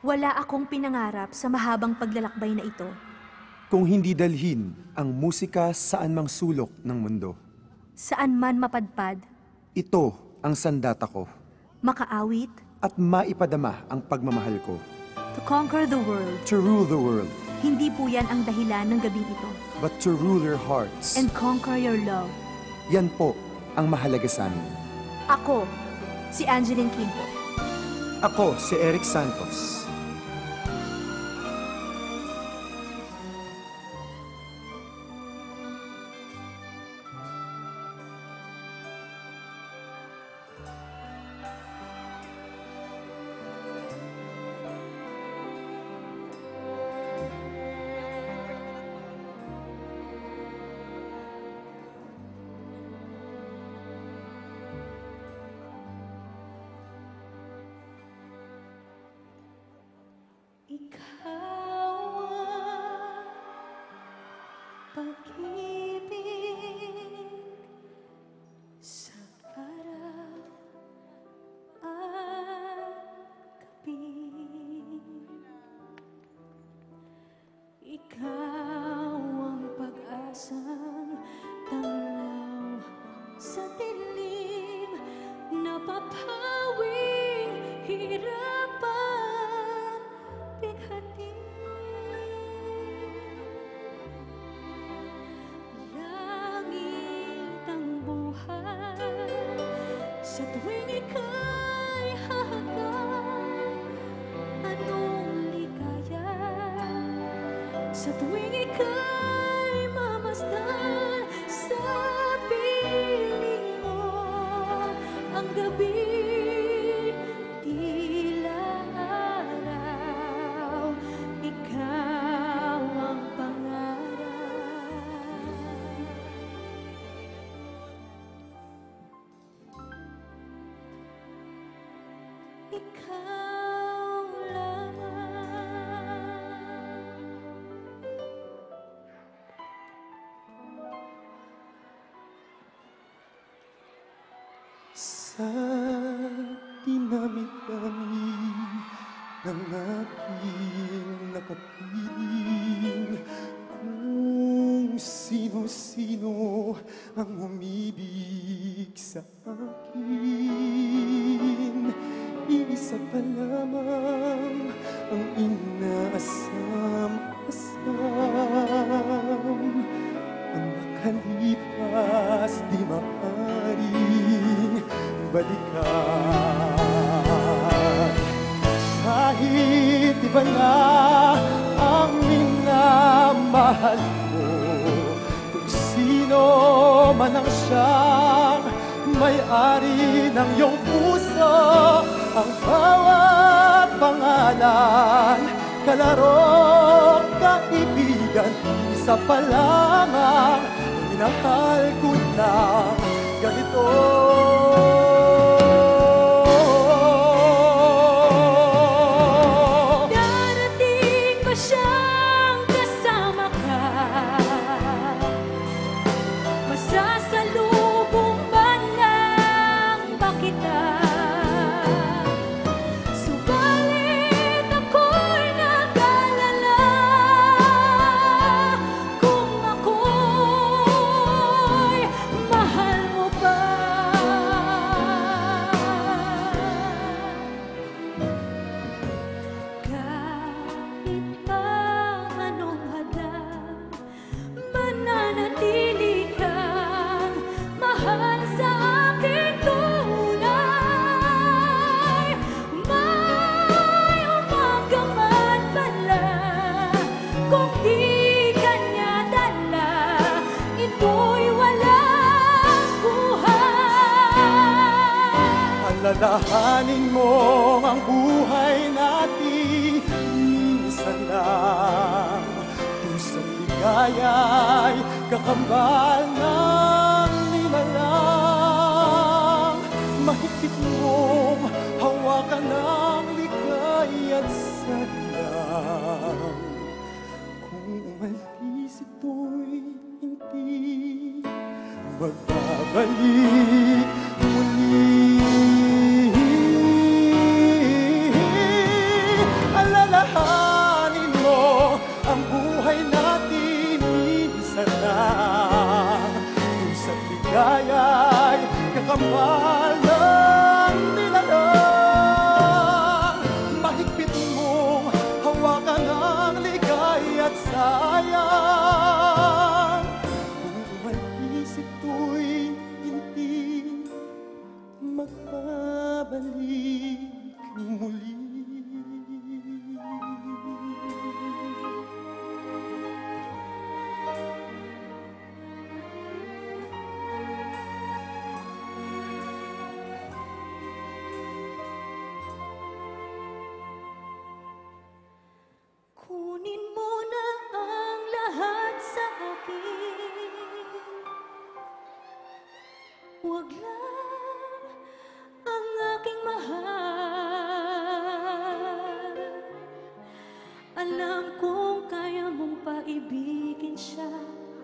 Wala akong pinangarap sa mahabang paglalakbay na ito. Kung hindi dalhin ang musika saan mang sulok ng mundo. Saan man mapadpad, Ito ang sandata ko makaawit, at maipadama ang pagmamahal ko. to conquer the world. To rule the world, Hindi po yan ang dahilan ng gabing ito. but to rule your hearts. And conquer your love. Yan po ang mahalaga sa amin. Ako, si Angeline po. Ako si Eric Santos. Sa tuwing ika'y hahagang anong ligaya sa tuwing ika'y mamasdan sa piling mo ang gabi Sa dinami-dami ng aking nakapiling Kung sino-sino ang umibig sa akin Isa pa lamang ang inaasam-asam ng iyong puso, ang bawat pangalan, kalaro, kaibigan, isa pa lamang, minahal ko lang ganito. Ligaya'y kakambal ng nilalang Mahigpit mong hawakan ang ligaya't sadlang Kung umalis ito'y hindi magbabalik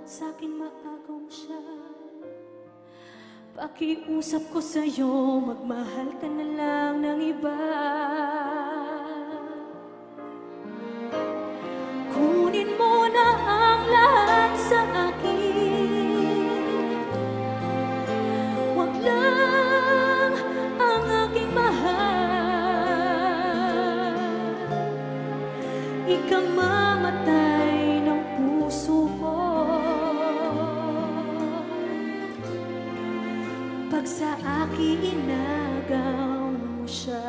sa'kin maagaw siya. Pakiusap ko sa'yo, magmahal ka na lang ng iba. Kunin mo na ang lahat sa akin. Huwag lang ang aking mahal. Mamatay ng puso pag sa akin inagaw mo siya.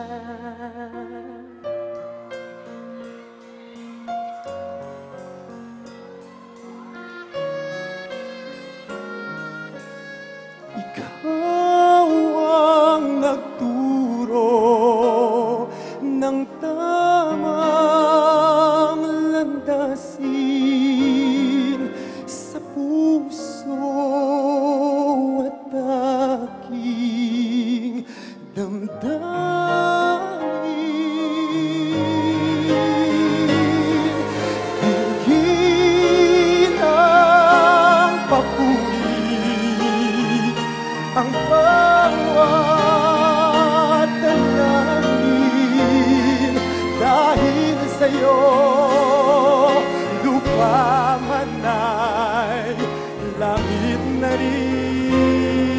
なり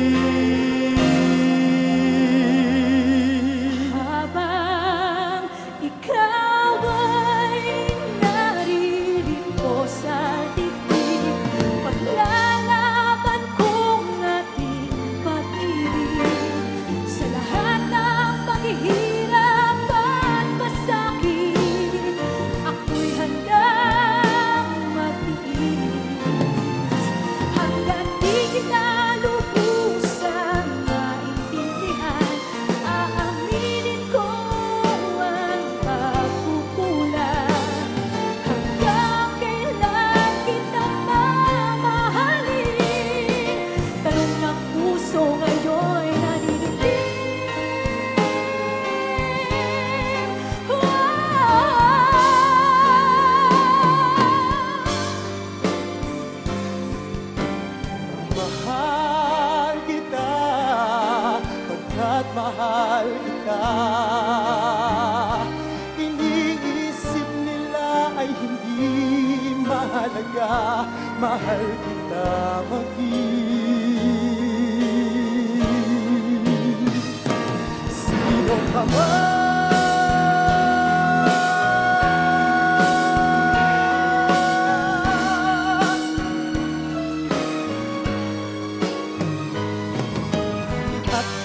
mahalaga, mahal kita mag-ibig. Sino ka man?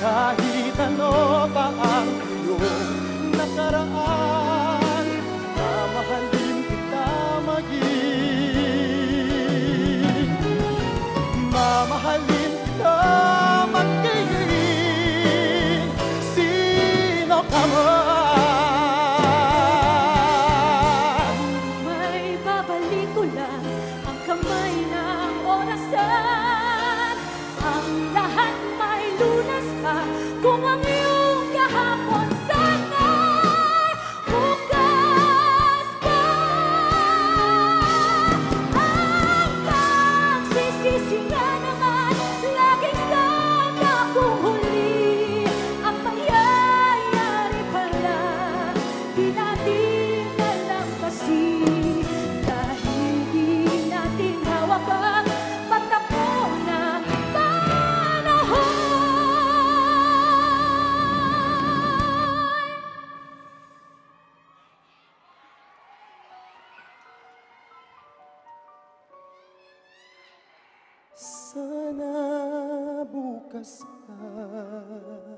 kahit ano pa ang iyong nakaraan. Na bukas pa